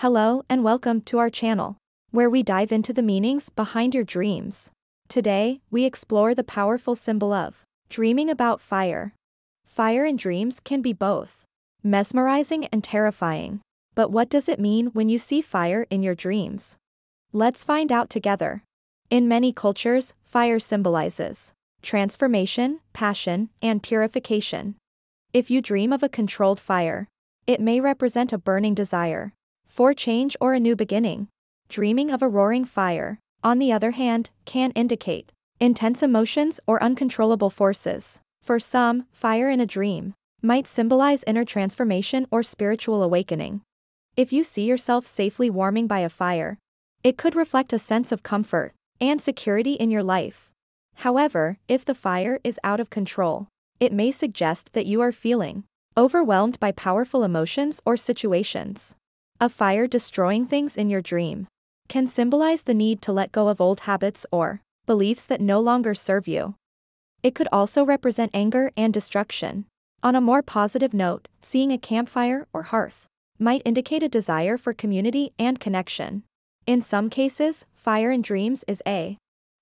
Hello and welcome to our channel, where we dive into the meanings behind your dreams. Today, we explore the powerful symbol of dreaming about fire. Fire in dreams can be both mesmerizing and terrifying. But what does it mean when you see fire in your dreams? Let's find out together. In many cultures, fire symbolizes transformation, passion, and purification. If you dream of a controlled fire, it may represent a burning desire for change or a new beginning. Dreaming of a roaring fire, on the other hand, can indicate intense emotions or uncontrollable forces. For some, fire in a dream might symbolize inner transformation or spiritual awakening. If you see yourself safely warming by a fire, it could reflect a sense of comfort and security in your life. However, if the fire is out of control, it may suggest that you are feeling overwhelmed by powerful emotions or situations. A fire destroying things in your dream can symbolize the need to let go of old habits or beliefs that no longer serve you. It could also represent anger and destruction. On a more positive note, seeing a campfire or hearth might indicate a desire for community and connection. In some cases, fire in dreams is a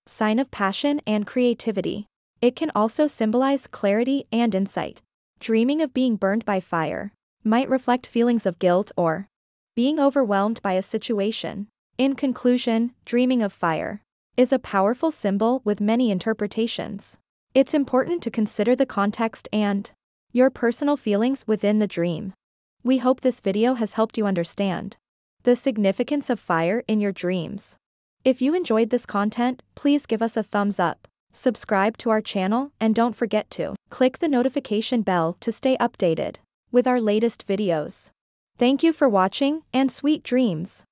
sign of passion and creativity. It can also symbolize clarity and insight. Dreaming of being burned by fire might reflect feelings of guilt or being overwhelmed by a situation. In conclusion, dreaming of fire is a powerful symbol with many interpretations. It's important to consider the context and your personal feelings within the dream. We hope this video has helped you understand the significance of fire in your dreams. If you enjoyed this content, please give us a thumbs up, subscribe to our channel, and don't forget to click the notification bell to stay updated with our latest videos. Thank you for watching, and sweet dreams.